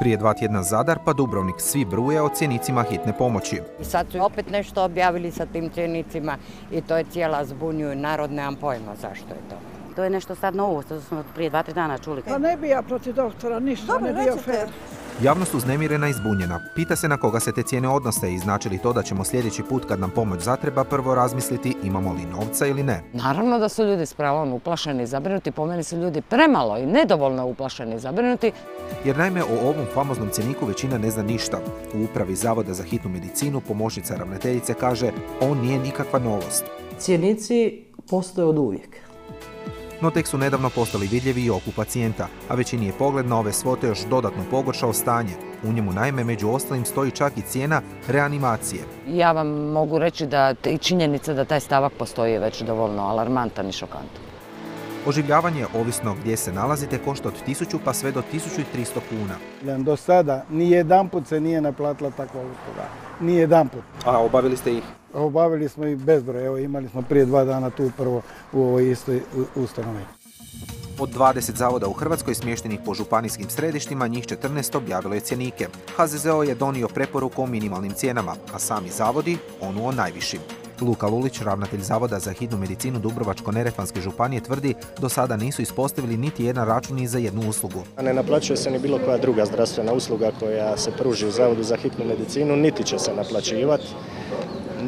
Prije dva tjedna Zadar pa Dubrovnik svi bruje o cjenicima hitne pomoći. Sad su opet nešto objavili sa tim cjenicima i to je cijela zbunjuju narod, nemam pojma zašto je to. To je nešto sad novo, to smo prije dva, tri dana čuli. Pa ne bi ja protiv doktora, ništa ne bio fair. Javnost uznemirena i zbunjena. Pita se na koga se te cijene odnose i znači li to da ćemo sljedeći put kad nam pomoć zatreba prvo razmisliti imamo li novca ili ne. Naravno da su ljudi s pravom uplašeni i zabrinuti, po meni su ljudi premalo i nedovoljno uplašeni i zabrinuti. Jer naime o ovom famoznom cjeniku većina ne zna ništa. U upravi Zavoda za hitnu medicinu pomoćnica ravnateljice kaže on nije nikakva novost. Cijenici postoje od uvijek. No tek su nedavno postali vidljivi i oku pacijenta, a većini je pogled na ove svote još dodatno pogoršao stanje. U njemu naime među ostalim stoji čak i cijena reanimacije. Ja vam mogu reći da i činjenica da taj stavak postoji već dovoljno alarmantan i šokantan. Oživljavanje, ovisno gdje se nalazite, košta od 1000 pa sve do 1300 kuna. Do sada ni jedan put se nije naplatila takva usluga. Ni jedan put. A obavili ste ih? Obavili smo ih bezbroj. Evo imali smo prije dva dana tu prvo u ovoj istoj ustanovi. Od 20 zavoda u Hrvatskoj smještenih po županijskim središtima, njih 14 objavilo je cjenike. HZZO je donio preporuku o minimalnim cijenama, a sami zavodi onu o najvišim. Luka Lulić, ravnatelj Zavoda za hitnu medicinu Dubrovačko-Neretvanske županije, tvrdi do sada nisu ispostavili niti jedan račun ni za jednu uslugu. Ne naplaćuje se ni bilo koja druga zdravstvena usluga koja se pruži u Zavodu za hitnu medicinu, niti će se naplaćivati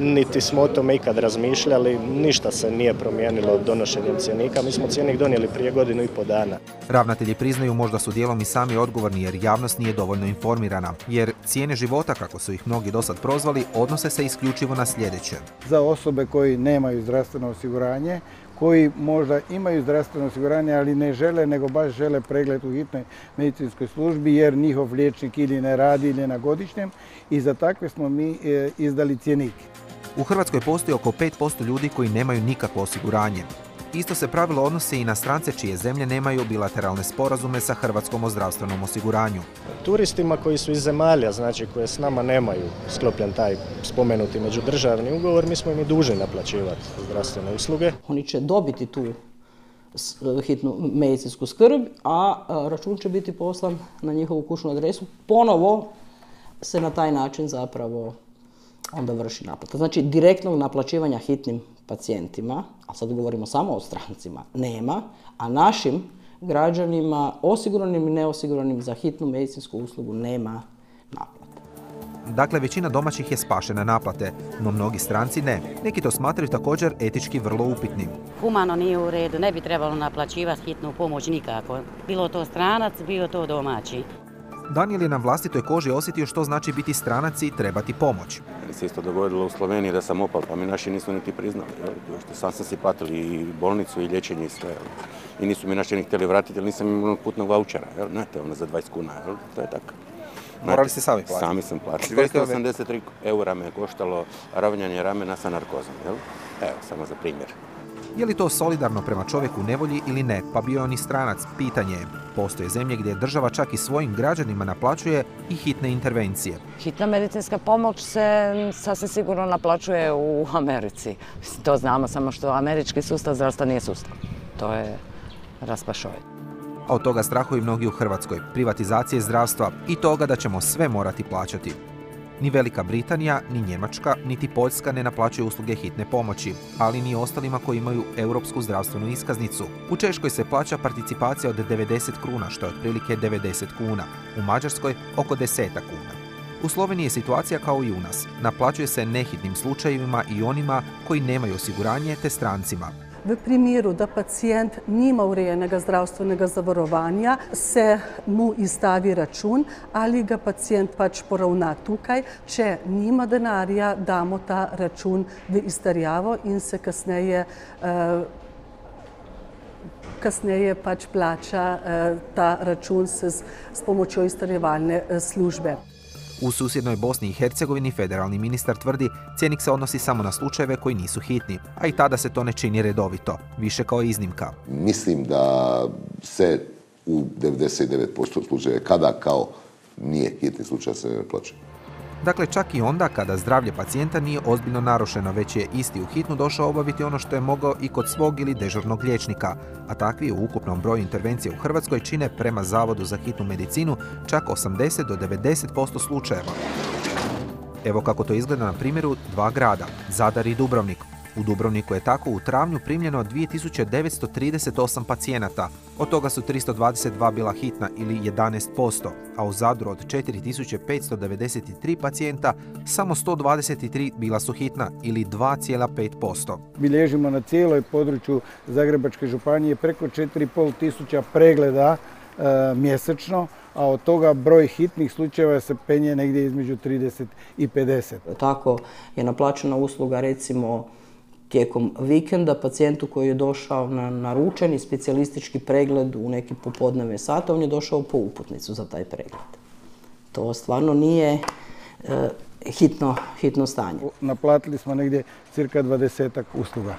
niti smo o tome ikad razmišljali, ništa se nije promijenilo donošenjem cijenika. Mi smo cijenik donijeli prije godinu i po dana. Ravnatelji priznaju možda su dijelom i sami odgovorni jer javnost nije dovoljno informirana. Jer cijene života, kako su ih mnogi dosad prozvali, odnose se isključivo na sljedeće. Za osobe koji nemaju zdravstveno osiguranje, koji možda imaju zdravstveno osiguranje, ali ne žele, nego baš žele pregled u hitnoj medicinskoj službi, jer njihov liječnik ili ne radi ili na godišnjem i za takve smo mi e, izdali cijenike. U Hrvatskoj postoji oko 5% ljudi koji nemaju nikakvo osiguranje. Isto se pravilo odnose i na strance čije zemlje nemaju bilateralne sporazume sa Hrvatskom o zdravstvenom osiguranju. Turistima koji su iz zemalja, znači koje s nama nemaju sklopljen taj spomenuti međudržavni ugovor, mi smo im i dužni naplaćivati zdravstvene usluge. Oni će dobiti tu hitnu medicinsku skrb, a račun će biti poslan na njihovu kućnu adresu. Ponovo se na taj način zapravo onda vrši naplata. Znači direktnog naplaćivanja hitnim pacijentima, a sad govorimo samo o strancima, nema, a našim građanima, osiguranim i neosiguranim za hitnu medicinsku uslugu nema naplate. Dakle, većina domaćih je spašena naplate, no mnogi stranci ne. Neki to smatraju također etički vrlo upitnim. Humano nije u redu, ne bi trebalo naplaćivati hitnu pomoć nikako. Bilo to stranac, bilo to domaći. Daniel je na vlastitoj koži osjetio što znači biti stranac i trebati pomoć. Meni se isto dogodilo u Sloveniji da sam opal, pa mi naši nisu niti priznali. Što sam sam si platili i bolnicu i liječenje i sve. I nisu mi naši ni htjeli vratiti jer nisam imao putnog vouchera. Znate, ono za 20 kuna. To je tako. Morali ste sami platiti? Sami sam platiti. 283 eura me je koštalo ravnjanje ramena sa narkozom. Evo, samo za primjer. Je li to solidarno prema čovjeku nevolji ili ne, pa bio on i stranac, pitanje je. Postoje zemlje gdje država čak i svojim građanima naplaćuje i hitne intervencije. Hitna medicinska pomoć se sasvim sigurno naplaćuje u Americi. To znamo, samo što američki sustav zdravstva nije sustav. To je raspašoj. A od toga strahuju mnogi u Hrvatskoj, privatizacije zdravstva i toga da ćemo sve morati plaćati. Ni Velika Britanija, ni Njemačka, niti Poljska ne naplaćuju usluge hitne pomoći, ali ni ostalima koji imaju europsku zdravstvenu iskaznicu. U Češkoj se plaća participacija od 90 kruna, što je otprilike 90 kuna. U Mađarskoj oko 10 kuna. U Sloveniji je situacija kao i u nas. Naplaćuje se nehitnim slučajevima i onima koji nemaju osiguranje te strancima. V primeru, da pacijent nima urejenega zdravstvenega zavarovanja, se mu izstavi račun ali ga pacijent pač poravna tukaj. Če nima denarja, damo ta račun v izterjavo in se kasneje kasneje pač plača ta račun s, s pomočjo izterjevalne službe. U susjednoj Bosni i Hercegovini federalni ministar tvrdi cijenik se odnosi samo na slučajeve koji nisu hitni, a i tada se to ne čini redovito, više kao iznimka. Mislim da se u 99% slučajeva kada kao nije hitni slučaj se ne plaća. Dakle, čak i onda kada zdravlje pacijenta nije ozbiljno narušeno, već je isti u hitnu došao obaviti ono što je mogao i kod svog ili dežurnog liječnika, a takvi u ukupnom broju intervencije u Hrvatskoj čine prema Zavodu za hitnu medicinu čak 80 do 90% slučajeva. Evo kako to izgleda na primjeru dva grada, Zadar i Dubrovnik. U Dubrovniku je tako u travnju primljeno 2938 pacijenata, od toga su 322 bila hitna ili 11%, a u Zadru od 4593 pacijenta samo 123 bila su hitna ili 2,5%. Bilježimo na cijeloj području Zagrebačke županije preko 4,5 tisuća pregleda e, mjesečno, a od toga broj hitnih slučajeva se penje negdje između 30 i 50. Tako je naplaćena usluga recimo tijekom vikenda pacijentu koji je došao na naručeni specijalistički pregled u neki popodnevne sate, on je došao po uputnicu za taj pregled. To stvarno nije e, hitno, hitno stanje. Naplatili smo negdje cirka 20 usluga.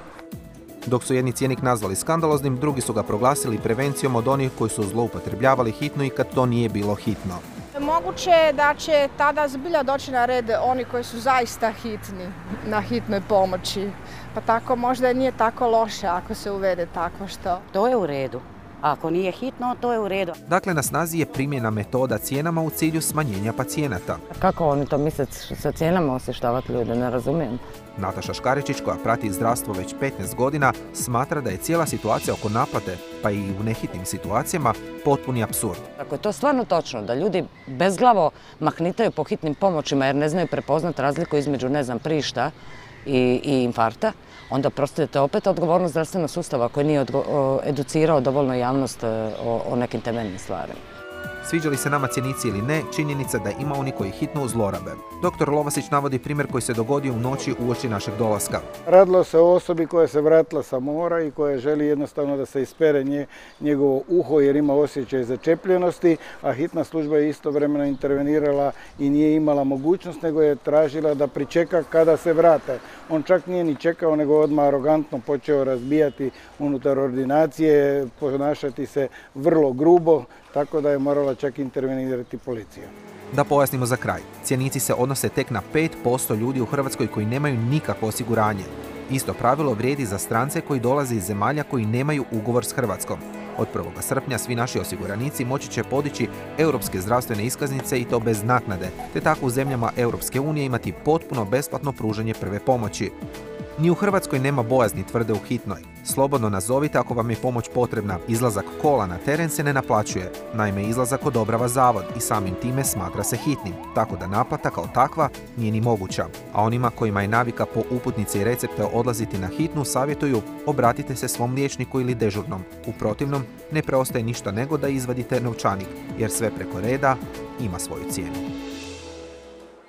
Dok su jedni cijenik nazvali skandaloznim, drugi su ga proglasili prevencijom od onih koji su zloupotrebljavali hitno i kad to nije bilo hitno. Moguće je da će tada zbilja doći na red oni koji su zaista hitni na hitnoj pomoći. Pa tako možda nije tako loše ako se uvede tako što. To je u redu. Ako nije hitno, to je u redu. Dakle, na snazi je primjena metoda cijenama u cilju smanjenja pacijenata. Kako oni to misle sa cijenama osještavati ljude, ne razumijem. Nataša Škaričić, koja prati zdravstvo već 15 godina, smatra da je cijela situacija oko naplate, pa i u nehitnim situacijama, potpuni absurd. Ako je to stvarno točno, da ljudi bezglavo mahnitaju po hitnim pomoćima jer ne znaju prepoznati razliku između, ne znam, prišta i, i infarkta, onda prostite opet odgovornost zdravstvenog sustava koji nije educirao dovoljno javnost e, o, o nekim temeljnim stvarima. Sviđali se nama cjenici ili ne, činjenica da ima oni koji hitno zlorabe. Dr. Lovasić navodi primjer koji se dogodio u noći uoči našeg dolaska. Radilo se o osobi koja se vratila sa mora i koja želi jednostavno da se ispere nje, njegovo uho jer ima osjećaj začepljenosti, a hitna služba je istovremeno intervenirala i nije imala mogućnost, nego je tražila da pričeka kada se vrate. On čak nije ni čekao, nego odmah arogantno počeo razbijati unutar ordinacije, ponašati se vrlo grubo, tako da je morala čak intervenirati policija. Da pojasnimo za kraj, cjenici se odnose tek na 5% ljudi u Hrvatskoj koji nemaju nikakvo osiguranje. Isto pravilo vrijedi za strance koji dolaze iz zemalja koji nemaju ugovor s Hrvatskom. Od 1. srpnja svi naši osiguranici moći će podići europske zdravstvene iskaznice i to bez naknade, te tako u zemljama Europske unije imati potpuno besplatno pružanje prve pomoći. Ni u Hrvatskoj nema bojazni tvrde u hitnoj. Slobodno nazovite ako vam je pomoć potrebna. Izlazak kola na teren se ne naplaćuje. Naime, izlazak odobrava zavod i samim time smatra se hitnim, tako da naplata kao takva nije ni moguća. A onima kojima je navika po uputnici i recepte odlaziti na hitnu savjetuju obratite se svom liječniku ili dežurnom. U protivnom, ne preostaje ništa nego da izvadite novčanik, jer sve preko reda ima svoju cijenu.